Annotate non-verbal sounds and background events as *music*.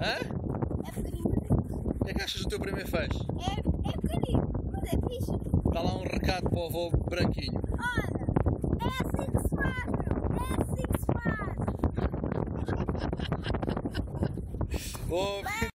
Hã? É pequenino. O que é que achas que o teu primeiro fecho? É, é pequenino, mas é fixe. Dá lá um recado para o avô branquinho. Olha, é assim que se faz, meu. É assim que se faz. *laughs* Ouve.